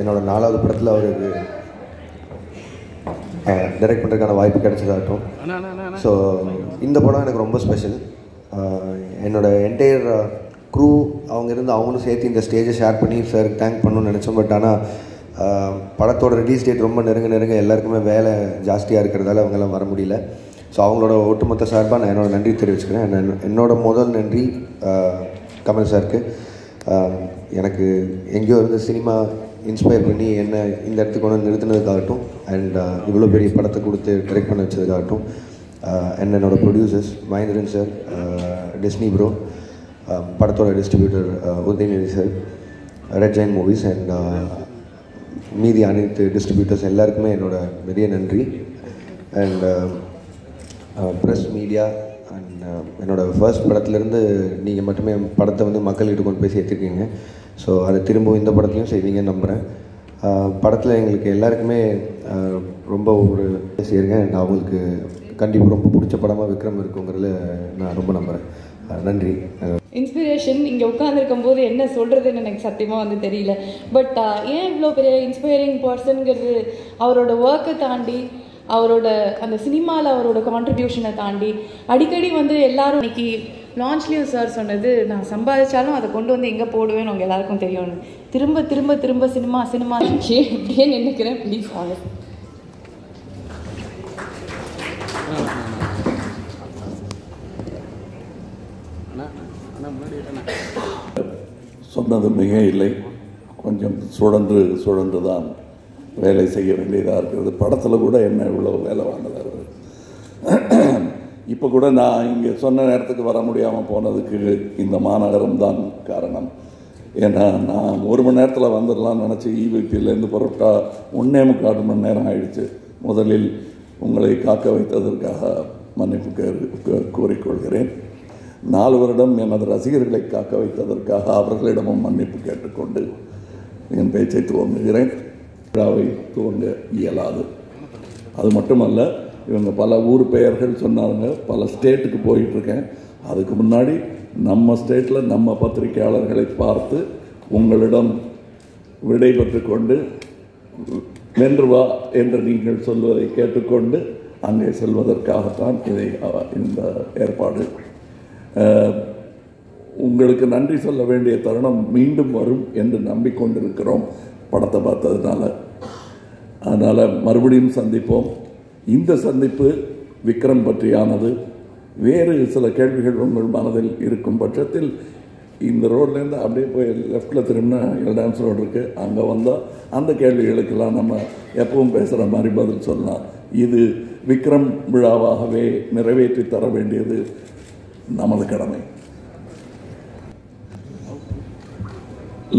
என்னோட நாலாவது படத்தில் அவருக்கு டைரக்ட் பண்ணுறதுக்கான வாய்ப்பு கிடைச்சதாகட்டும். ஸோ இந்த படம் எனக்கு ரொம்ப ஸ்பெஷல் என்னோட என்டையர் க்ரூ அவங்க இருந்து அவங்களும் சேர்த்து இந்த ஸ்டேஜை ஷேர் பண்ணி சார் தேங்க் பண்ணணும்னு நினச்சோம். பட் ஆனால் படத்தோட ரிலீஸ் டேட் ரொம்ப நெருங்க நெருங்க எல்லாருக்குமே வேலை ஜாஸ்தியாக இருக்கிறதால அவங்கெல்லாம் வர முடியல. ஸோ அவங்களோட ஒட்டுமொத்த சார்பாக நான் என்னோட நன்றி தெரிவிச்சுக்கிறேன். என்ன- என்னோட முதல் நன்றி கமல் சாருக்கு எனக்கு எங்கேயோ இருந்து சினிமா இன்ஸ்பயர் பண்ணி என்ன இந்த இடத்துக்கு கொண்டு நிறுத்தினதுக்காகட்டும் அண்ட் uh, இவ்வளோ பெரிய படத்தை கொடுத்து டைரக்ட் பண்ண வச்சதுக்காகட்டும் uh, அண்ட் என்னோட producers Mahendran sir Disney pro படத்தோட distributor uh, Udhayanidhi sir red giant movies and மீதி அனைத்து டிஸ்ட்ரிபியூட்டர்ஸ் எல்லாருக்குமே என்னோடய பெரிய நன்றி. அண்ட் ப்ரெஸ் மீடியா என்னோடய ஃபர்ஸ்ட் படத்துலேருந்து நீங்கள் மட்டுமே படத்தை வந்து மக்கள்கிட்ட கொண்டு போய் சேர்த்துருக்கீங்க. ஸோ அதை திரும்பவும் இந்த படத்துலையும் செய்வீங்கன்னு நம்புகிறேன் படத்தில் எங்களுக்கு எல்லாருக்குமே ரொம்ப ஒரு செய்யிருங்க நான் அவங்களுக்கு கண்டிப்பாக ரொம்ப பிடிச்ச படமாக விக்ரம் இருக்குங்கிறத நான் ரொம்ப நம்புகிறேன் நன்றி. இன்ஸ்பிரேஷன் இங்கே உட்காந்துருக்கும் போது என்ன சொல்கிறதுன்னு எனக்கு சத்தியமாக வந்து தெரியல. பட் ஏன் இவ்வளோ பெரிய இன்ஸ்பைரிங் பர்சன்ங்கிறது அவரோட ஒர்க்கை தாண்டி அவரோட அந்த சினிமாவில் அவரோட கான்ட்ரிபியூஷனை தாண்டி அடிக்கடி வந்து எல்லாரும் இன்னைக்கு லான்ச்லேயும் சார் சொன்னது நான் சம்பாதிச்சாலும் அதை கொண்டு வந்து எங்கே போடுவேன்னு உங்கள் எல்லாருக்கும் தெரியும்னு. திரும்ப திரும்ப திரும்ப சினிமா சினிமா ஏன் இப்படியே நினைக்கிறேன் ப்ளீஸ் வாங்க சொன்னது மிக இல்லை கொஞ்சம் சுழன்று சுழன்று தான் வேலை செய்ய வேண்டியதாக இருக்கிறது. படத்தில் கூட என்ன இவ்வளோ வேலை வாங்கல இப்போ கூட நான் இங்கே சொன்ன நேரத்துக்கு வர முடியாமல் போனதுக்கு இந்த மாநகரம் தான் காரணம். ஏன்னா நான் ஒரு மணி நேரத்தில் வந்துடலாம்னு நினச்சி இவிபியிலேருந்து புறப்பட்டா ஒன்றே முக்கால் மணி நேரம் ஆயிடுச்சு. முதலில் உங்களை காக்க வைத்ததற்காக மன்னிப்பு கூறிக்கொள்கிறேன். நாலு வருடம் எனது ரசிகர்களை காக்க வைத்ததற்காக அவர்களிடமும் மன்னிப்பு கேட்டுக்கொண்டு என் பேச்சை துவங்குகிறேன். விழாவை துவங்க இயலாது. அது மட்டுமல்ல இவங்க பல ஊர் பெயர்கள் சொன்னாங்க பல ஸ்டேட்டுக்கு போயிட்டுருக்கேன். அதுக்கு முன்னாடி நம்ம ஸ்டேட்டில் நம்ம பத்திரிகையாளர்களை பார்த்து உங்களிடம் விடை பெற்றுக்கொண்டு வென்று வா என்று நீங்கள் சொல்வதை கேட்டுக்கொண்டு அங்கே செல்வதற்காகத்தான் இதை இந்த ஏற்பாடு. உங்களுக்கு நன்றி சொல்ல வேண்டிய தருணம் மீண்டும் வரும் என்று நம்பிக்கொண்டிருக்கிறோம். படத்தை பார்த்ததுனால. அதனால் மறுபடியும் சந்திப்போம். இந்த சந்திப்பு விக்ரம் பற்றியானது. வேறு சில கேள்விகள் உங்கள் மனதில் இருக்கும் பட்சத்தில் இந்த ரோட்லேருந்து அப்படியே போய் லெஃப்டில் திரும்பினா எல்டான்ஸ் ரோடு இருக்குது அங்கே வந்தால் அந்த கேள்விகளுக்கெல்லாம் நம்ம எப்பவும் பேசுகிற மாதிரி பதில் சொல்லலாம். இது விக்ரம் விழாவாகவே நிறைவேற்றி தர வேண்டியது நமது கடமை.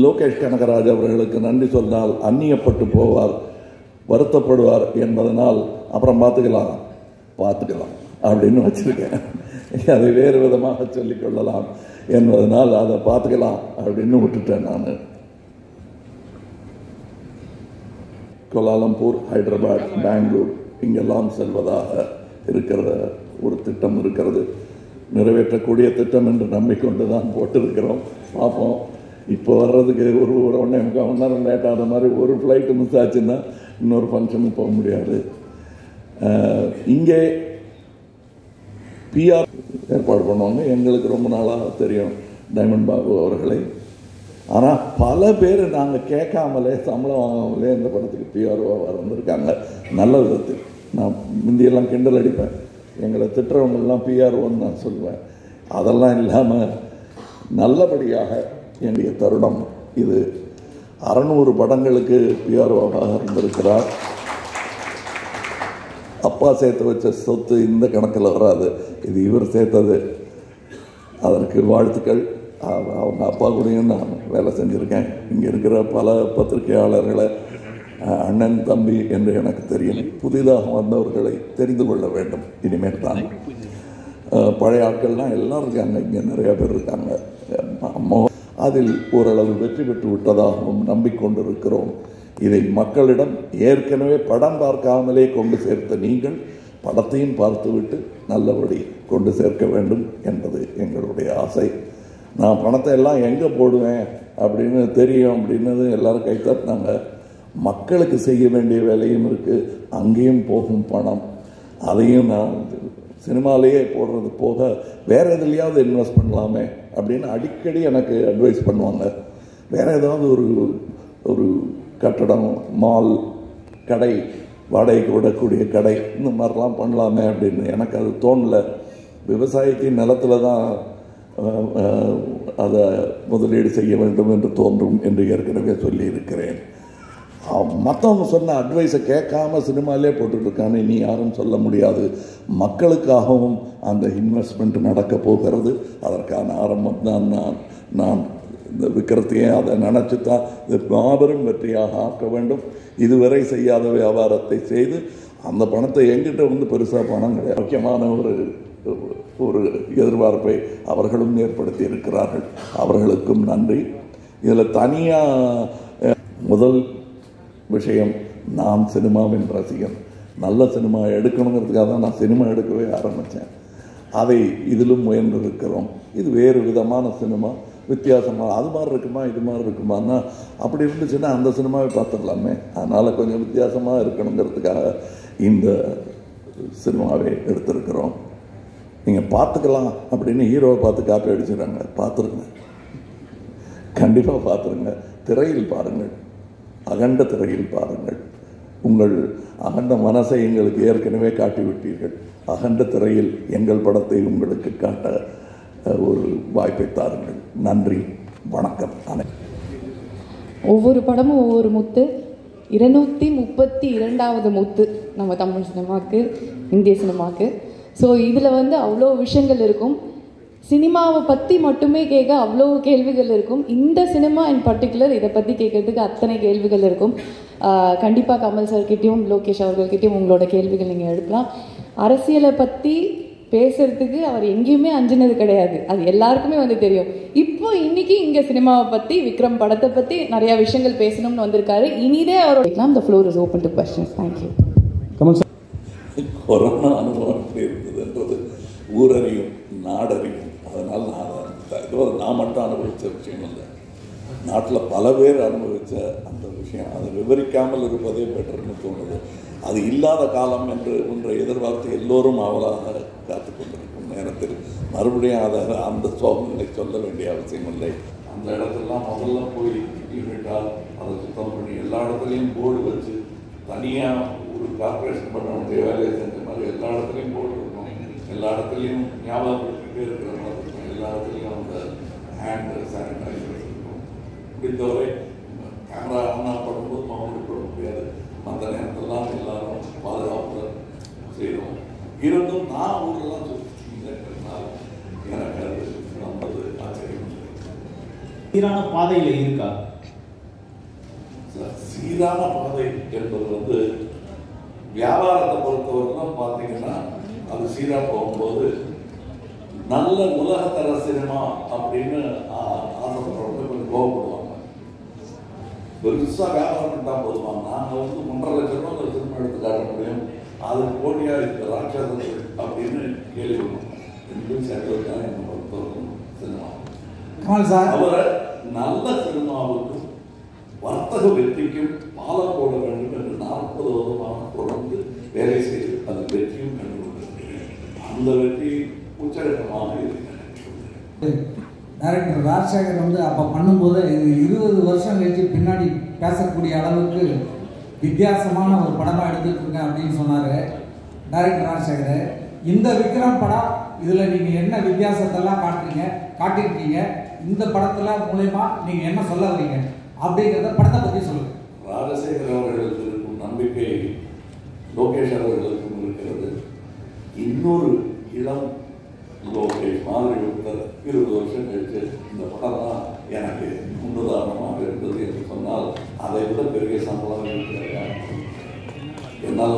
லோகேஷ் கனகராஜ் அவர்களுக்கு நன்றி சொன்னால் அந்நியப்பட்டு போவார். வருத்தப்படுவார் என்பதனால் அப்புறம் பார்த்துக்கலாம். பார்த்துக்கலாம். அப்படின்னு வச்சுருக்கேன். அதை வேறு விதமாக சொல்லிக் கொள்ளலாம் என்பதனால் அதை பார்த்துக்கலாம் அப்படின்னு விட்டுட்டேன் நான். கோலாலம்பூர் ஹைதராபாத் பெங்களூர் இங்கெல்லாம் செல்வதாக இருக்கிற ஒரு திட்டம் இருக்கிறது. நிறைவேற்றக்கூடிய திட்டம் என்று நம்பிக்கொண்டு தான் போட்டிருக்கிறோம். பார்ப்போம். இப்போ வர்றதுக்கு ஒரு ஒரு ஒன்றே முக்கால் மணி நேரம் லேட் மாதிரி ஒரு ஃப்ளைட்டு மிஸ் ஆச்சுன்னா இன்னொரு ஃபங்க்ஷனுக்கு போக முடியாது. இங்கே பிஆர் ஏற்பாடு பண்ணுவாங்க. எங்களுக்கு ரொம்ப நாளாக தெரியும் டைமண்ட் பாபு அவர்களை. ஆனால் பல பேர் நாங்கள் கேட்காமலே சம்பளம் வாங்காமலே இந்த படத்துக்கு பிஆர்ஓவாக வந்திருக்காங்க. நல்ல விதத்தில். நான் முந்தியெல்லாம் கிண்டல் அடிப்பேன். எங்களை திட்டுறவங்கெல்லாம் பிஆர்ஓன்னு நான் சொல்லுவேன். அதெல்லாம் இல்லாமல் நல்லபடியாக என்னுடைய தருணம் இது. அறநூறு படங்களுக்கு பிஆர்ஓவாக இருந்திருக்கிறார். அப்பா சேர்த்து வச்ச சொத்து இந்த கணக்கில் வராது. இது இவர் சேர்த்தது. அதற்கு வாழ்த்துக்கள். அவங்க அப்பா கூடயும் நான் வேலை செஞ்சுருக்கேன். இங்கே இருக்கிற பல பத்திரிகையாளர்களை அண்ணன் தம்பி என்று எனக்கு தெரியும். புதிதாக வந்தவர்களை தெரிந்து கொள்ள வேண்டும். இனிமேல் தான் பழைய ஆட்கள்லாம் எல்லாம் இருக்காங்க இங்கே நிறைய பேர் இருக்காங்க. அம்மா அதில் ஓரளவு வெற்றி பெற்று விட்டதாகவும் நம்பிக்கொண்டிருக்கிறோம். இதை மக்களிடம் ஏற்கனவே படம் பார்க்காமலே கொண்டு சேர்த்த நீங்கள் படத்தையும் பார்த்துவிட்டு நல்லபடி கொண்டு சேர்க்க வேண்டும் என்பது எங்களுடைய ஆசை. நான் பணத்தை எல்லாம் எங்கே போடுவேன் அப்படின்னு தெரியும் அப்படின்னது எல்லோரும் கைத்தட்டினாங்க மக்களுக்கு செய்ய வேண்டிய வேலையும் இருக்குது அங்கேயும் போகும் பணம். அதையும் நான் சினிமாலேயே போடுறது போக வேறு எதுலையாவது இன்வெஸ்ட் பண்ணலாமே அப்படின்னு அடிக்கடி எனக்கு அட்வைஸ் பண்ணுவாங்க. வேறு ஏதாவது ஒரு ஒரு கட்டடம் மால் கடை வாடகைக்கு விடக்கூடிய கடை இந்த மாதிரிலாம் பண்ணலாமே அப்படின்னு எனக்கு அது தோணல. விவசாயிக்கு நிலத்துல தான் அதை முதலீடு செய்ய வேண்டும் என்று தோன்றும் என்று ஏற்கனவே சொல்லியிருக்கிறேன். மற்றவங்க சொன்ன அட்வைஸை கேட்காம சினிமாலே போட்டுட்டு இருக்கான்னு நீ யாரும் சொல்ல முடியாது. மக்களுக்காகவும் அந்த இன்வெஸ்ட்மெண்ட் நடக்க போகிறது. அதற்கான ஆரம்பம் தான் நான் நான் இந்த விக்கிரத்தையே அதை நினச்சி தான் இது மாபெரும் வெற்றியாக ஆக்க வேண்டும். இதுவரை செய்யாத வியாபாரத்தை செய்து அந்த பணத்தை எங்கிட்ட வந்து பெருசாக பணம் கிடையாது. முக்கியமான ஒரு ஒரு எதிர்பார்ப்பை அவர்களும் ஏற்படுத்தி இருக்கிறார்கள். அவர்களுக்கும் நன்றி. இதில் தனியாக முதல் விஷயம். நான் சினிமாவின் ரசிகன் நல்ல சினிமா எடுக்கணுங்கிறதுக்காக தான் நான் சினிமா எடுக்கவே ஆரம்பித்தேன். அதை இதிலும் முயன்றிருக்கிறோம். இது வேறு விதமான சினிமா. வித்தியாசமாக அது மாதிரி இருக்குமா இது மாதிரி இருக்குமான்னா அப்படி இருந்துச்சுன்னா அந்த சினிமாவை பார்த்துடலாமே. அதனால் கொஞ்சம் வித்தியாசமாக இருக்கணுங்கிறதுக்காக இந்த சினிமாவை எடுத்திருக்கிறோம். நீங்கள் பார்த்துக்கலாம் அப்படின்னு ஹீரோவை பார்த்து காப்பி அடிச்சிடுறாங்க. பார்த்துருங்க. கண்டிப்பாக பார்த்துருங்க. திரையில் பாருங்கள். அகண்ட திரையில் பாருங்கள். உங்கள் அகண்ட மனசை எங்களுக்கு ஏற்கனவே காட்டிவிட்டீர்கள். அகண்ட திரையில் எங்கள் படத்தை உங்களுக்கு காட்ட ஒரு வாய்ப்பை தாருங்கள். நன்றி. வணக்கம். அனைவரும் ஒவ்வொரு படமும் ஒவ்வொரு முத்து. இருநூற்றி முப்பத்தி இரண்டாவது முத்து நம்ம தமிழ் சினிமாவுக்கு இந்திய சினிமாக்கு ஸோ இதில் வந்து அவ்வளோ விஷயங்கள் இருக்கும். சினிமாவை பற்றி மட்டுமே கேட்க அவ்வளோ கேள்விகள் இருக்கும். இந்த சினிமா இன் பர்டிகுலர் இதை பற்றி கேட்கறதுக்கு அத்தனை கேள்விகள் இருக்கும். கண்டிப்பாக கமல் சார்கிட்டையும் லோகேஷ் அவர்கள்கிட்டயும் உங்களோட கேள்விகள் நீங்கள் எழுப்பலாம் அரசியலை பற்றி பேசுறதுக்கு அவர் எங்கேயுமே அஞ்சினது கிடையாது. அது எல்லாருக்குமே வந்து தெரியும். இப்போ இன்னைக்கு இங்க சினிமாவை பத்தி விக்ரம் படத்தை பத்தி நிறைய விஷயங்கள் பேசணும்னு வந்திருக்காரு. இனிதே அவரோட the floor is open to questions thank you Kamal sir corona அனுபவம் எப்படி இருந்ததுன்றது ஊரறியும் நாடறியும். அதனால் நான் அதை இது ஒரு நான் மட்டும் அனுபவித்த விஷயம் இல்லை. நாட்டில் பல பேர் அனுபவித்த அந்த விஷயம். அதை விவரிக்காமல் இருப்பதே பெட்டர்னு தோணுது. அது இல்லாத காலம் என்று ஒன்றை எதிர்பார்த்து எல்லோரும் அவளாக காத்து கொண்டிருக்கும் நேரத்தில் மறுபடியும் அதை அந்த சோகங்களை சொல்ல வேண்டிய அவசியம் இல்லை. அந்த இடத்துலலாம் முதல்ல போய் விட்டால் அதை சுத்தம் பண்ணி எல்லா இடத்துலையும் போர்டு வச்சு தனியாக ஒரு கார்பரேஷன் பண்ண வேண்டிய வேலையை செஞ்ச மாதிரி எல்லா இடத்துலையும் போர்டு இருக்கணும் எல்லா இடத்துலையும் ஞாபகப்படுத்திட்டே இருக்கிற மாதிரி இருக்கும் எல்லா இடத்துலையும் அந்த ஹேண்ட் சானிடைசர் இருக்கும் முடிந்தவரை கேமரா ஆன் பண்ணும்போது மவுண்ட் போட முடியாது. மற்ற நேரத்தெல்லாம் எல்லாரும் பாதுகாப்பு செய்கிறோம் இருந்தும் நான் ஊரெல்லாம் சுற்றினால எனக்கு அது ரொம்ப ஆச்சரியம். சீரான பாதையில் இருக்கா? சீரான பாதை என்பது வந்து வியாபாரத்தை பொறுத்தவரைக்கும் பார்த்தீங்கன்னா அது சீரா போகும்போது நல்ல உலகத்தர சினிமா அப்படின்னு ஆசைப்படுறவங்க கொஞ்சம் கோவப்படுவாங்க. பெருசாக வியாபாரம் தான் போதுமா நாங்கள் வந்து ஒன்றரை லட்சம் ரூபா ஒரு சினிமா எடுத்து காட்ட முடியும். அதுக்கு போட்டியாக இருக்க ராட்சசர்கள் அப்படின்னு கேள்வி ரெண்டும் சேர்ந்தது தான் என்னை பொறுத்தவரைக்கும் சினிமா. அவரை நல்ல சினிமாவுக்கும் வர்த்தக வெற்றிக்கும் பாலம் போட வேண்டும் என்று நாற்பது வருடமாக தொடர்ந்து வேலை செய்து அது வெற்றியும் கண்டு கொண்டிருக்கிறேன் அந்த வெற்றி டேரக்டர் ராஜசேகர் வந்து அப்போ பண்ணும்போது இது இருபது வருஷம் கழிச்சு பின்னாடி பேசக்கூடிய அளவுக்கு வித்தியாசமான ஒரு படமாக எடுத்துட்டுருங்க அப்படின்னு சொன்னார் டேரக்டர் ராஜசேகர். இந்த விக்ரம் படம் இதில் நீங்கள் என்ன வித்தியாசத்தெல்லாம் காட்டுறீங்க காட்டியிருக்கீங்க இந்த படத்தில் மூலயமா நீங்கள் என்ன சொல்ல வரீங்க அப்படிங்கிறத படத்தை பற்றி சொல்லுங்கள் ராஜசேகர் அவர்களுக்கு இருக்கும் நம்பிக்கை லோகேஷ் அவர்களுக்கும் இருக்கிறது. இன்னொரு இளம் லோகேஷ் மாதிரி ஒருத்தர் இருபது வருஷம் கழிச்சு இந்த படம் தான் எனக்கு முன்னுதாரணமாக இருந்தது என்று சொன்னால் அதை விட பெரிய சம்பளம் இருக்கிறேன் என்னால்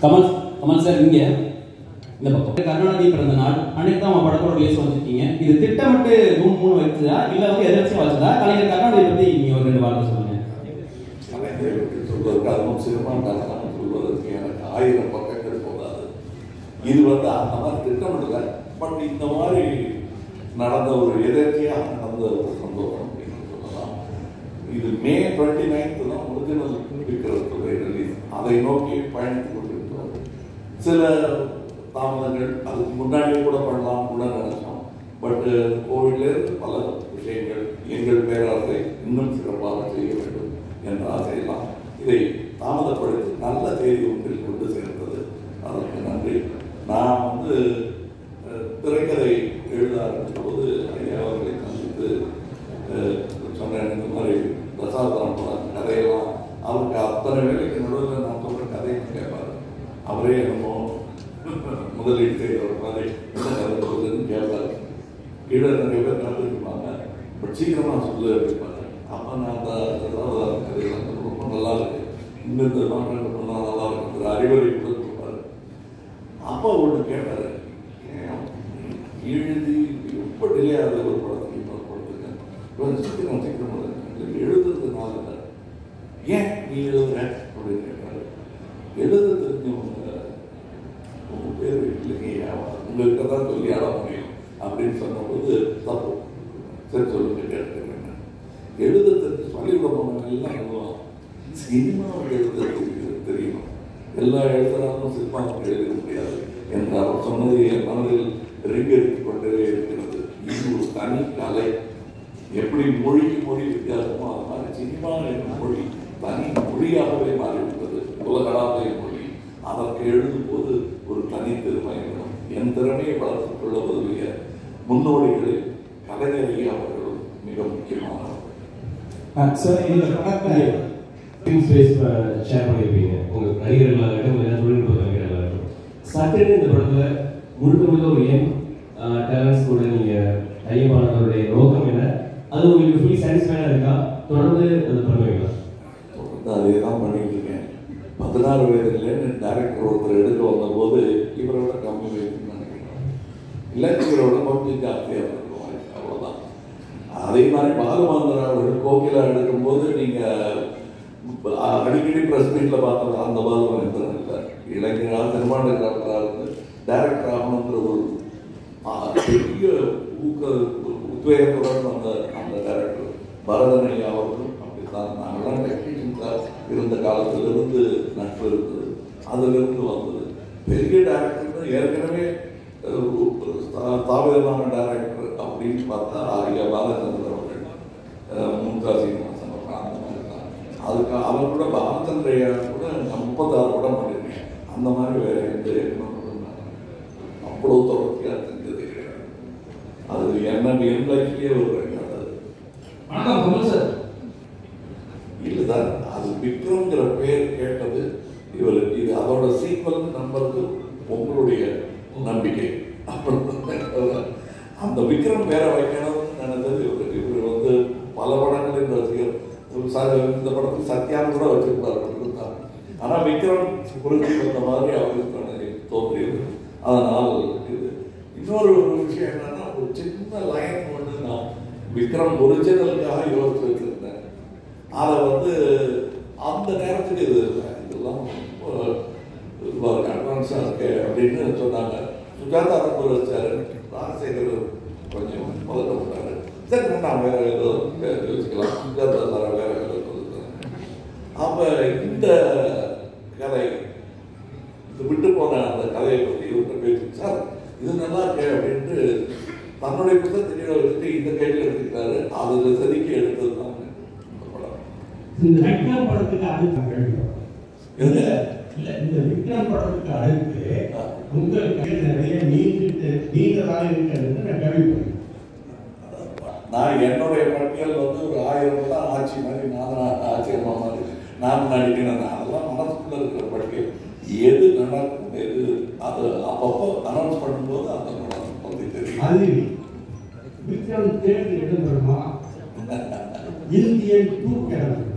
கமல் கமல் சார் இங்க. இந்த பக்கம். கருணாநிதி பிறந்த நாள் அன்னைக்கு தான் அவன் படத்தோட ரிலீஸ் வச்சிருக்கீங்க இது திட்டமிட்டு மூணு மூணு வச்சதா? இல்ல வந்து எதிர்த்து வச்சதா? கலைஞர் கருணாநிதி பத்தி நீங்க ஒரு ரெண்டு வார்த்தை சொல்லுங்க. கலைஞரை பற்றி சொல்வதற்கு அதுவும் சிறுபான்மையாக சொல்வதற்கு எனக்கு ஆயிரம் போதாது இது வந்து அந்த மாதிரி திட்டமிடல பட் இந்த மாதிரி நடந்த ஒரு எதற்கையாக நடந்த ஒரு சந்தோஷம் அப்படின்னு சொல்லலாம். இது மே டுவெண்ட்டி நைன்த்து தான் ஒரிஜினல் விக்ரத்துறை ரிலீஸ் அதை நோக்கி பயணித்து கொண்டிருக்கிறோம் சில தாமதங்கள் அதுக்கு முன்னாடியே கூட பண்ணலாம் கூட நினைச்சோம். பட்டு கோவிட்லேருந்து பல விஷயங்கள் எங்கள் பேராசை இன்னும் சிறப்பாக செய்ய வேண்டும் என்ற ஆசையெல்லாம் இதை தாமதப்படுத்தி நல்ல செய்தி ஒன்றில் கொண்டு சேர்ந்தது அதற்கு நன்றி நான் வந்து அஹ், திரைக்கதை எழுத ஆரம்பித்த போது ஐயா அவர்களை சந்தித்து அஹ், சொன்னேன் இந்த மாதிரி பிரசாதம் கதையெல்லாம் அவருக்கு அத்தனை வேலைக்கு நடுவில் நான் சொல்ற கதையை கேட்பாரு அவரே என்னமோ முதலீடு செய்கிற மாதிரி என்ன கதை சொல்லுதுன்னு கேட்பாரு கீழே நிறைய பேர் நடந்துருப்பாங்க பட் சீக்கிரமா சொல்லு அப்படிப்பாங்க அப்போ நான் அந்த பிரசாதம் கதையெல்லாம் சொல்ல ரொம்ப நல்லா இருக்கு இந்த இந்த மாற்றங்கள் பண்ணால் நல்லா இருக்கு ஒரு அறிவுரை கூட கொடுப்பாரு அப்பா ஒன்று கேட்டாரு ஏன் எழுதி ரொம்ப டிலே ஆகுது ஒரு படத்துக்கு இன்னொரு படத்துக்கு கொஞ்சம் சீக்கிரம் சீக்கிரம் இல்லை, எழுதுறதுனால இல்லை. ஏன் நீ எழுதுற அப்படின்னு கேட்டாரு எழுத தெரிஞ்சவங்க உங்க பேர் இல்லைங்க உங்கள்கிட்ட தான் சொல்லி ஆட முடியும் அப்படின்னு சொன்னபோது தப்பு. சரி சொல்லுங்க கேட்டுக்கிறேன் எழுத தெரிஞ்சு சொல்லிவிட எல்லாம் எழுதுவான் சினிமாவுக்கு எழுத தெரிய- தெரியணும் எல்லா எழுதுறாலும் சினிமாவுக்கு எழுத முடியாது. என்று அவர் சொன்னது என் மனதில் ரிங்கரித்துக் கொண்டே இருக்கிறது இது ஒரு தனி கலை எப்படி மொழிக்கு மொழி வித்தியாசமோ அது மாதிரி சினிமா என்ற மொழி தனி மொழியாகவே மாறிவிட்டது உலகளாவிய மொழி அதற்கு எழுதும் போது ஒரு தனி திறமை வேணும் என் திறமையை வளர்த்துக் கொள்ள உதவிய முன்னோடிகளில் கலைஞரை அவர்கள் மிக முக்கியமானவர் சார் இந்த படத்தை ஸ்பேஸ் ஷேர் பண்ணியிருப்பீங்க உங்க நடிகர்களாகட்டும் இல்லை தொழில்நுட்ப கலைஞர்களாகட்டும் சட்டுன்னு இந்த படத்தில் முழுக்க முழுக்க ஒரு எம் டேலண்ட்ஸ் கூட நீங்க டைப்பானவருடைய நோக்கம் என்ன? அது உங்களுக்கு ஃபுல் சாட்டிஸ்ஃபைடாக இருக்கா? தொடர்ந்து அது பண்ணுவீங்களா? தொடர்ந்து அதே தான் பண்ணிட்டு இருக்கேன் பதினாறு வயதுலேருந்து டேரக்டர் ஒருத்தர் எடுக்க வந்தபோது இவரோட கம்மி வயசுன்னு நினைக்கிறேன். இல்லை இவரோட கொஞ்சம் ஜாஸ்தியாக இருக்கும். வயசு, அவ்வளவுதான் அதே மாதிரி பாலுமந்திரா அவர்கள் கோகிலா எடுக்கும்போது நீங்கள் அடிக்கடி ப்ரெஸ் மீட்டில் பார்த்தது அந்த பாலுமந்திரன் இல்லை இளைஞராக திருமாண்டக்காரராக இருந்து டைரக்டர் ஆகணுங்கிற ஒரு பெரிய ஊக்க உத்வேகத்துடன் அந்த அந்த டேரக்டர் பரதனை அவர்களும் அப்படித்தான். நாங்களாம் டெக்னீஷியன்ஸாக இருந்த காலத்திலிருந்து நட்பு இருந்தது. அதிலிருந்து வந்தது. பெரிய டேரக்டர் ஏற்கனவே அஹ், தாவிதமான டேரக்டர் அப்படின்னு பார்த்தா அதிக பாலச்சந்திரன் அவர்கள் அஹ், மும்தாஸ் அதுக்கு அவர் கூட பாலச்சந்திரையா கூட முப்பத்தாறு படம் பண்ணியிருக்கேன். அந்த மாதிரி வேற எந்த அவ்வளோ தொடர்ச்சியாக செஞ்சது கிடையாது. அது என்ன என் லைஃப்லேயே ஒரு கிடையாது அது வணக்கம் கமல் சார் இல்லை சார் அது விக்ரம்ங்கிற பேர் கேட்டது இவர் இது அதோட சீக்வல் நம்பருக்கு உங்களுடைய நம்பிக்கை அப்புறம் அந்த விக்ரம் பேரை வைக்கணும்னு நினைச்சது இவர் இவர் வந்து பல படங்களின் ரசிகர் அது இந்த படத்தில் சத்யான் கூட வச்சிருப்பார் ஆனால் விக்ரம் புரிஞ்சு வந்த மாதிரி அவருக்கு தோன்றியது அதனால் இன்னொரு ஒரு விஷயம் என்னன்னா ஒரு சின்ன லைன் ஒன்று நான் விக்ரம் ஒரிஜினலுக்காக யோசிச்சு வச்சிருந்தேன். அதை வந்து அந்த நேரத்துக்கு இது இதெல்லாம் அட்வான்ஸாக இருக்கு அப்படின்னு சொன்னாங்க. சுஜாதா நம்பர் வச்சாரு ராஜசேகர் கொஞ்சம் முதல்ல விட்டாரு சரி நான் வேற ஏதோ யோசிக்கலாம். சுஜாதா சார் அப்போ இந்த கதை விட்டு போன அந்த கதையை பற்றி இவர்கிட்ட பேசி சார் இது நல்லா இருக்கே அப்படின்ட்டு தன்னுடைய புத்தகத்தை வச்சுட்டு இந்த கையில் எடுத்துக்கிட்டாரு அதில் செதுக்கி எடுத்தது தான் இந்த படம். இந்த விக்ரம் படத்துக்கு அடுத்த? இல்ல இந்த விக்ரம் படத்துக்கு அடுத்து உங்களுக்கு நிறைய நீண்டு நீண்டதாக இருக்கிறது நான் கேள்விப்பட்டேன் நான் என்னுடைய பட்டியல் வந்து ஒரு ஆயிரம் படம் ஆட்சி மாதிரி நான் ஆச்சரியமா மாதிரி. நான் நடிக்கிறேன் அதெல்லாம் மனசுக்குள்ள இருக்கிற பட்டியல் எது நடக்கும் எது அது அப்பப்போ அனௌன்ஸ் பண்ணும்போது அந்த படம் பற்றி தெரியும். விக்ரம் தேர்வு இடம்பெறுமா? இந்தியன் டூ கிளம்பும்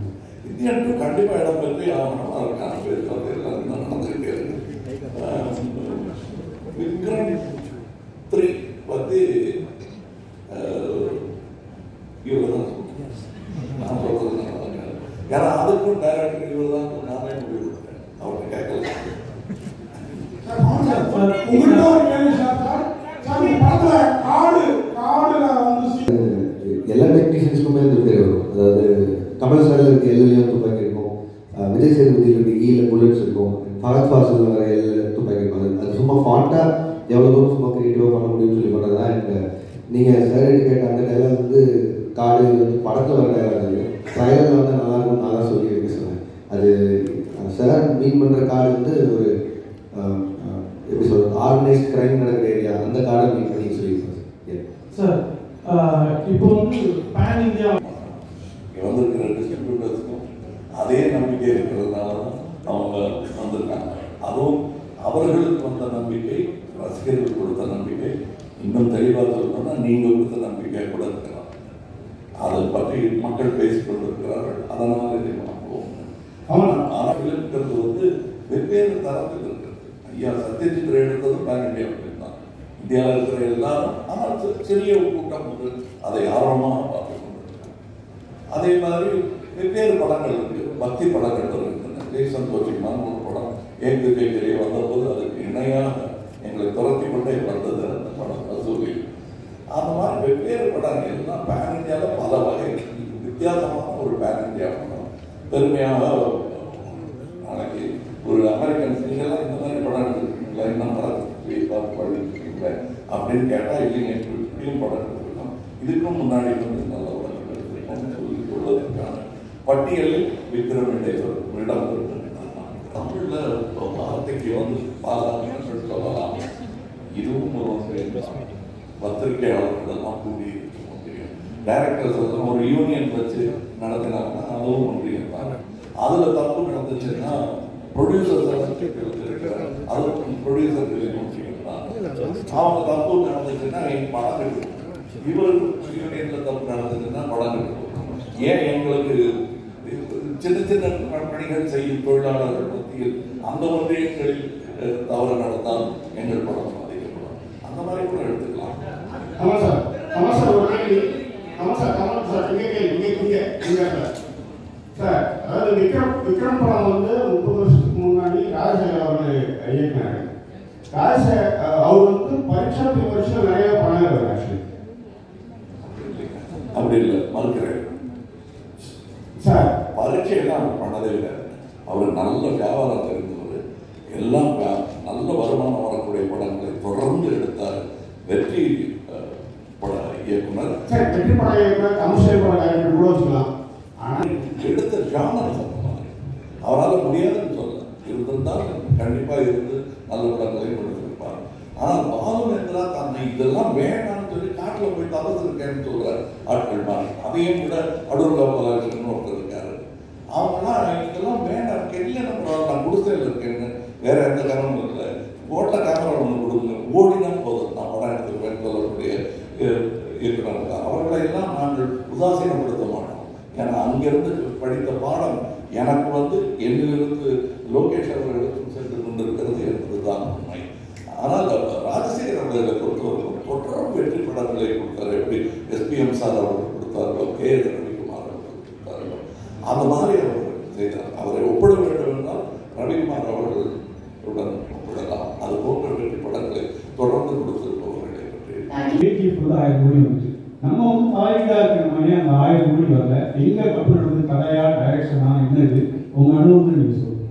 இந்தியன் டூ கண்டிப்பாக இடம் பெற்று ஆகணும் அதுக்கான பேச்சுவார்த்தை எல்லாம் இன்னும் நடந்துகிட்டே இருக்கு. விக்ரம் ஏன்னா அதுக்கும் டைரக்டர் இவர் தான் நானே முடிவு பண்ணேன் அவங்க கேட்கல. எல்லா டெக்னீஷியன்ஸ்க்குமே வந்து அதாவது தமிழ் சாரில் இருக்க எல்லையும் துப்பாக்கி விஜய் சேதுபதியில் இருக்க ஈல புல்லட்ஸ் இருக்கும் ஃபகத் ஃபாசில் வர எல்ல துப்பாக்கி அது சும்மா ஃபாண்டாக எவ்வளோ தூரம் சும்மா க்ரியேட்டிவாக பண்ண முடியும்னு சொல்லி பண்ணது தான் எங்கள் நீங்கள் சார் கேட்ட அந்த டைலாக் வந்து காடு வந்து படத்தில் வர டைலாக் அது. வந்து இருக்கும் நான் தான் சொல்லி வைக்க சொன்னேன். அது சார் மீன் பண்ணுற காடு வந்து ஒரு எப்படி சொல்கிறது ஆர்கனைஸ்ட் கிரைம் நடக்கிற ஏரியா அந்த காடை மீன் பண்ணி சொல்லியிருக்கேன் சார் சார் இப்போ வந்து பேன் இந்தியா வந்திருக்கிற டிஸ்ட்ரிபியூட்டர்ஸ்க்கும் அதே நம்பிக்கை இருக்கிறதுனால தான் அவங்க வந்திருக்காங்க. அதுவும் அவர்களுக்கு வந்த நம்பிக்கை ரசிகர்கள் கொடுத்த நம்பிக்கை இன்னும் தெளிவாக சொல்லணும்னா நீங்கள் கொடுத்த நம்பிக்கை கூட இருக்கலாம். அதை பற்றி மக்கள் பேசிக் கொண்டிருக்கிறார்கள் அதனால் இதை நம்புவோம் ஆனால் ஆனால் ஃபிலிம்ங்கிறது வந்து வெவ்வேறு ஐயா சத்யஜித் ரே எடுத்ததும் பேன் இந்தியா ஃபிலிம் தான் இந்தியாவில் இருக்கிற எல்லாரும் ஆனால் சிறிய கூட்டம் வந்து அதை ஆர்வமாக பார்த்து கொண்டிருக்கிறாங்க அதே மாதிரி வெவ்வேறு படங்கள் இருக்கு பக்தி படங்கள் இருக்கின்றன ஜெய் சந்தோஷிமான ஒரு படம் ஏங்கு கேட்கிறே வந்தபோது அதுக்கு இணையாக எங்களை துரத்தி கொண்டே வந்தது அந்த படம் வசூலி அந்த மாதிரி வெவ்வேறு படங்கள் எல்லாம் பேன் இந்தியாவில் பல வகை வித்தியாசமான ஒரு பேன் இந்தியா படம் பெருமையாக நாளைக்கு ஒரு அமெரிக்கன் நீங்களாம் இந்த மாதிரி படம் எடுத்துருக்கீங்களா என்ன படம் படிச்சிருக்கீங்களா அப்படின்னு கேட்டால் இல்லைங்க இப்படியும் படம் எடுத்துருக்கோம் இதுக்கும் முன்னாடி வந்து நல்ல படம் எடுத்திருக்கோம்னு சொல்லி சொல்வதற்கான பட்டியலில் விக்ரம் இடைவர் இடம் தமிழ்ல வார்த்தைக்கு வந்து பாலாஜின்னு சொல்லலாம். இதுவும் ஒரு வந்து பத்திரிகையாளர்கள் எல்லாம் கூடி இருக்க முடியும் டைரக்டர்ஸ் ஒரு யூனியன் வச்சு நடத்தினாங்கன்னா அதுவும் ஒன்றியம் தான் அதுல தப்பு நடந்துச்சுன்னா ப்ரொடியூசர்ஸ் அதுவும் ப்ரொடியூசர் ஒன்றியம் அவங்க தப்பு நடந்துச்சுன்னா படம் கிடைக்கும் இவருக்கு யூனியன்ல தப்பு நடந்துச்சுன்னா படம் கிடைக்கும் ஏன் எங்களுக்கு சின்ன சின்ன பணிகள் செய்யும் தொழிலாளர்கள் மத்தியில் அந்த ஒன்றியங்களில் தவறு நடந்தால் எங்கள் படம் பாதிக்கப்படும் அந்த மாதிரி கூட எடுத்துக்கலாம். ஆமா சார். ஆமா சார் ஒரு நாளைக்கு ஆமா சார் ஆமா சார். இங்க கேள்வி இங்க இங்க. இங்க சார். சார் அதாவது விக்ரம் விக்ரம் படம் வந்து முப்பது வருஷத்துக்கு முன்னாடி ராஜசேகர் அவர்கள் இயக்குனாரு. ராஜசேகர் பரீட்சா விமர்சனம் நிறைய பண்ணாரு ஆக்சுவலி அப்படி இல்லை மறுக்கிறேன் சார். பரீட்சையெல்லாம் அவர் பண்ணதே இல்லை. அவர் நல்ல வியாபாரம் தெரிந்தவர் எல்லாம் நல்ல வருமானம் வரக்கூடிய படங்களை தொடர்ந்து எடுத்தார். வெற்றி பட இயக்குனர். சார் வெற்றி படம் இயக்குனர் கமர்ஷியல் படம் டைரக்டர் கூட வச்சுக்கலாம் ஆனால் எடுத்த ஜானர் சொன்ன மாதிரி அவரால் முடியாதுன்னு சொல்ல இருந்திருந்தால் கண்டிப்பா இருந்து நல்ல படங்களையும் எடுத்திருப்பார் ஆனால் பாலுமேந்திரா தன்னை இதெல்லாம் வேண்டாம்னு சொல்லி காட்டில் போய் தவறு சொல்ற ஆட்கள் மாதிரி அதையும் கூட அடூர் கோபாலகிருஷ்ணன் ஒருத்தர் இருக்காரு. அவங்களாம் இதெல்லாம் வேண்டாம் இல்லை நம்ம நான் குடிசையில் இருக்கேன்னு வேற எந்த காரணமும் இல்லை. ஓட்ட கேமரா ஒன்று கொடுங்க. ஓடினா போதும். நான் படம் எடுத்துருவேன் சொல்லக்கூடிய அஹ், அவர்களை எல்லாம் நாங்கள் உதாசீனப்படுத்த மாட்டோம். ஏன்னா அங்கிருந்து படித்த பாடம் எனக்கு வந்து என்னிலிருந்து லோகேஷ் அவர்கள் எடுத்து சென்று கொண்டிருக்கிறது என்பதுதான் உண்மை ஆனால் ராஜசேகர் அவர்களை பொறுத்தவரைக்கும் தொடர்ந்து வெற்றி படங்களை கொடுத்தார் எப்படி எஸ்பிஎம் சார் அவர்கள் கொடுத்தார்களோ கே எஸ் ரவிக்குமார் அவர்கள் கொடுத்தார்களோ அந்த மாதிரி அவர் செய்தார். அவரை ஒப்பிட வேண்டும் என்றால் ரவிக்குமார் அவர்கள் உடன் ஒப்பிடலாம் அது போன்ற வெற்றி படங்களை தொடர்ந்து கொடுத்திருப்பவர்களை ஆயிரம் கோடி வந்துச்சு. நம்ம வந்து தாய்கா இருக்கிற மாதிரி அந்த ஆயிரம் கோடி வரல. எங்க தப்பு நடந்தது? கதையா டைரக்ஷனா என்னது? உங்க அனுபவத்தை நீங்க சொல்லுங்க.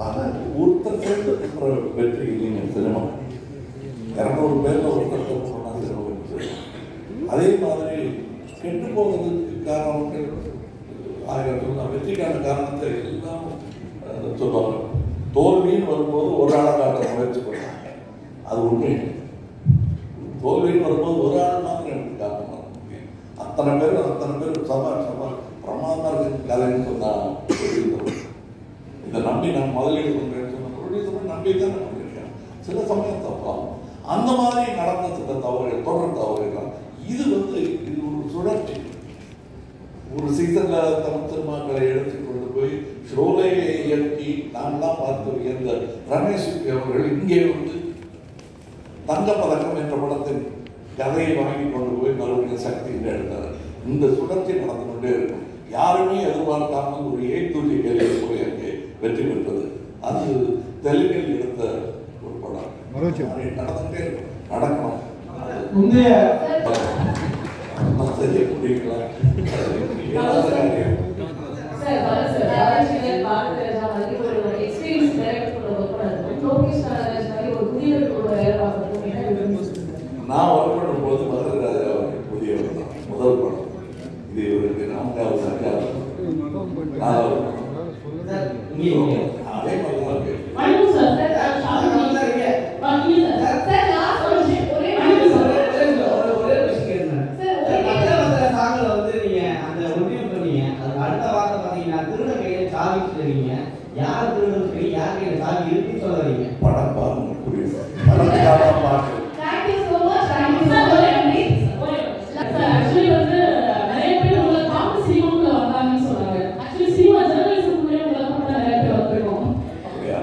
பல ஒருத்தர் வெற்றி இல்லைங்க சினிமா இரநூறு பேர்ல ஒருத்தர் தப்பு பண்ணா சினிமா வெற்றி. அதே மாதிரி கெட்டு போவதற்கு காரணங்கள் ஆயிரம் வெற்றிக்கான காரணத்தை எல்லாம் சொல்லுவாங்க தோல்வின்னு வரும்போது ஒரு ஆளாக காட்ட முயற்சி பண்ணாங்க அது உண்மை. தோல்வின்னு வரும்போது ஒரு ஆள் மாத்திரம் எனக்கு காரணமாக முடியும் அத்தனை பேர் அத்தனை பேர் சபா சபா பிரமாதமாக இருக்கு. கதைன்னு சொன்னா இதை நம்பி நான் முதலீடு பண்ணுறேன்னு சொன்ன ப்ரொடியூசர் நம்பி தான் பண்ணிருக்கேன் சில சமயம் தப்பாகும் அந்த மாதிரி நடந்த சில தவறுகள் தொடர் தவறுகள் இது வந்து இது ஒரு சுழற்சி ஒரு சீசன்ல தமிழ் சினிமாக்களை எடுத்து கொண்டு போய் ஷோலையை இயக்கி நான்லாம் பார்த்து வியந்த ரமேஷ் அவர்கள் இங்கே வந்து தங்கப்பதக்கம் என்ற படத்தின் கதையை வாங்கி கொண்டு போய் மறுபடியும் சக்தி என்று எடுத்தார். இந்த சுழற்சி நடந்து கொண்டே இருக்கும். யாருமே எதிர்பார்க்காமல் ஒரு ஏத்தூசி கேள்வி போய் அங்கே வெற்றி பெற்றது. அது தெலுங்கில் எடுத்த ஒரு படம். நடந்துட்டே இருக்கும். நடக்கணும் முந்தைய விரும்புகிறீங்க நான் ஒர்க் பண்ணும்போது மதுரை ராஜா அவர்கள் புதியவர் தான் முதல் படம். இது இவருக்கு நான்காவது அஞ்சாவது நாலாவது படம். அதே மாதிரி தான் இருக்கு. வணக்கம் சார் சார் ஷாப்பிங் வணக்கம் சார் சார் லாஸ்ட் ஒரு விஷயம் ஒரே வணக்கம் சார் ஒரே ஒரு விஷயம் கேட்கிறேன். சார் இந்த ஒரே பக்கத்துல வந்த சாங்குல வந்து நீங்க அந்த முடிவு பண்ணீங்க அதுக்கு அடுத்த வார்த்தை பாத்தீங்கன்னா திருட கையில சாவி சொல்றீங்க யார் திருடன் சொல்லி யார் கையில சாவி இருக்குன்னு சொல்றீங்க படம் பாருங்க புரியுது படத்துக்காக பார்க்க thank you so much thank you sir ஒரே நிமிஷம் ஒரே சார் ஆக்சுவலி வந்து நிறைய பேர் உங்களை பார்த்து சினிமாக்குள்ள வந்தாங்கன்னு சொன்னாங்க ஆக்சுவலி சினிமா ஜெர்னலிசம் உங்களை பார்த்து நிறைய பேர் வந்திருக்கோம் அப்படியா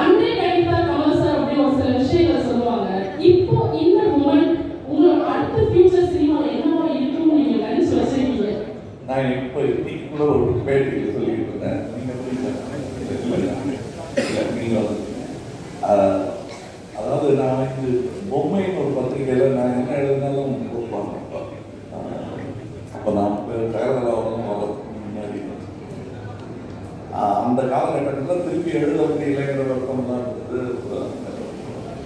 அன்றே கண்டிப்பா கமல் சார் அப்படி ஒரு சில விஷயங்கள் சொல்லுவாங்க இப்போ இந்த மூமெண்ட் உங்களோட அடுத்த ஃபியூச்சர் சினிமா என்னவா இருக்கும்னு நீங்க நினைச்சு வச்சிருக்கீங்க நான் இப்போ இதுக்குள்ள ஒரு பேட்டியில் சொல்லிட்டு இருந்தேன் நீங்க புரியல இல்லை, இல்லை, நீங்க வந்து ஆஹ், அதாவது நான் இது பொம்மைன்னு ஒரு பத்திரிகையில் நான் என்ன எழுதினாலும் கொடுப்பாங்க அப்போ அப்போ நான் கேரளாவில் வரதுக்கு முன்னாடி ஆஹ், அந்த காலகட்டத்தில் திருப்பி எழுத முடியலைங்கிற வருத்தம் தான் இருந்தது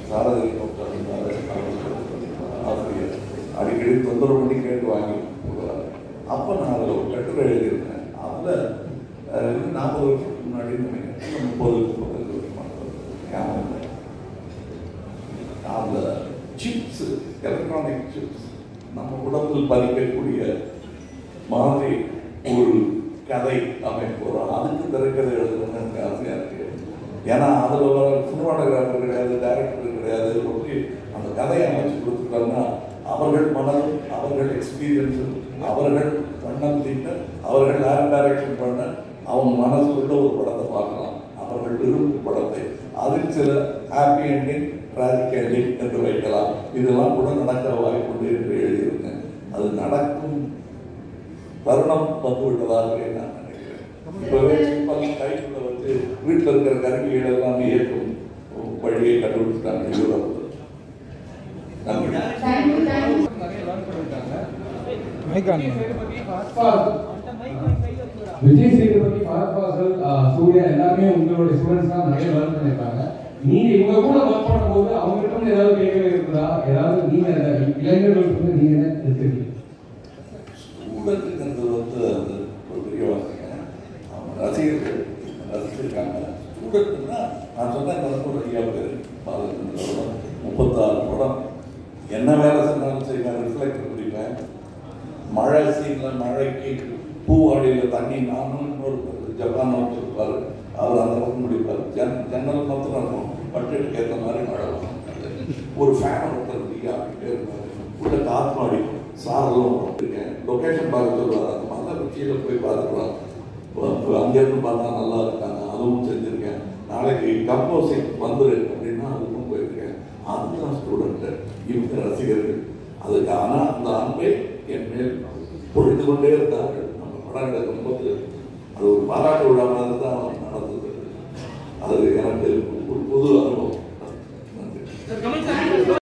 சாரதி டாக்டர் இருந்தாரு, அவர் ஆசிரியர் அடிக்கடி தொந்தரவு பண்ணி கேட்டு வாங்கி கொடுக்குறாங்க அப்போ நான் அதில் ஒரு கட்டுரை எழுதியிருக்கேன் அதில் நாற்பது வருஷத்துக்கு முன்னாடி நினைக்கிறேன் முப்பது முப்பத்தஞ்சு வருஷமாக ஞாபகம் இல்லை. அந்த சிப்ஸ் எலக்ட்ரானிக் சிப்ஸ் நம்ம உடம்பில் பதிக்கக்கூடிய மாதிரி ஒரு கதை அமைப்பு வரும் அதுக்கு திரைக்கதை எழுதணும்னு எனக்கு ஆசையாக இருக்கு ஏன்னா அதில் வர சினிமாட்டோகிராஃபர் கிடையாது டைரக்டர் கிடையாது ஒட்டி அந்த கதையை அமைச்சு கொடுத்துட்டாங்கன்னா அவர்கள் மனம் அவர்கள் எக்ஸ்பீரியன்ஸ் அவர்கள் வண்ணம் தீட்ட அவர்கள் ஆர்ட் டைரக்ஷன் பண்ண அவங்க மனசுக்குள்ள ஒரு படத்தை பார்க்கலாம் அவர்கள் விரும்பும் படத்தை அதில் சில ஹாப்பி எண்டிங் ட்ராஜிக் எண்டிங் என்று வைக்கலாம். இதெல்லாம் கூட நடக்க வாய்ப்புண்டு என்று எழுதியிருக்கேன். அது நடக்கும் தருணம் வந்து விட்டதாக நான் நினைக்கிறேன். இப்பவே சிப்பல் கைக்குள்ள வச்சு வீட்டில் இருக்கிற கருவிகள் எல்லாம் இயக்கும். வழியை கண்டுபிடிச்சிட்டாங்க யூரோப்பில் நன்றி. விஜய் சேதுபதி ஃபஹத் ஃபாசில் சூர்யா எல்லாமே உங்களுடைய ஸ்டூடெண்ட்ஸ் தான் நிறைய லேர்ன் பண்ணியிருக்காங்க. நீங்க இவங்க கூட ஒர்க் பண்ணும்போது அவங்ககிட்ட இருந்து ஏதாவது கேள்வி இருக்குதா? ஏதாவது நீங்க இளைஞர்களுக்கு வந்து நீங்க என்ன எடுத்துக்கீங்க ஸ்டூடெண்ட்டுங்கிறது வந்து அது ஒரு பெரிய வார்த்தைங்க. அவங்க ரசிகர்கள் ரசிச்சிருக்காங்க. ஸ்டூடெண்ட்னா நான் சொன்னேன் ஒரு ஐயா பேர் பாலச்சந்திரன். முப்பத்தாறு படம். என்ன வேலை செஞ்சாலும் நான் ரிஃப்ளெக்ட் பண்ணிப்பேன். மழை சீனில் மழைக்கு பூவாடியில் தண்ணி நானும் ஒரு ஜப்பான் வச்சிருப்பார். அவர் அந்த பக்கம் முடிப்பார். ஜன் ஜன்னல் மாத்திரம் இருக்கும். பட்ஜெட்டுக்கு ஏற்ற மாதிரி மழை வரும். ஒரு ஃபேன் ஒருத்தர் ஆகிட்டே இருப்பார். உள்ள காற்று அடிக்கும் சாரலும் இருக்கேன் லொக்கேஷன் பார்க்க சொல்லுவார் அந்த மாதிரி உச்சியில் போய் பார்த்துக்கலாம். அங்கேருந்து பார்த்தா நல்லா இருக்காங்க. அதுவும் செஞ்சுருக்கேன். நாளைக்கு கம்போசிங் வந்துரு அப்படின்னா அதுக்கும் போயிருக்கேன். அதுதான் ஸ்டூடெண்ட்டு இவங்க ரசிகர்கள். அதுக்கு ஆனால் அந்த அன்பை என் மேல் பொழிந்து கொண்டே இருந்தார்கள் படம் எடுக்கும்போது அது ஒரு பாராட்டு விழா மாதிரி தான் நடந்தது. அது எனக்கு ஒரு புது அனுபவம்.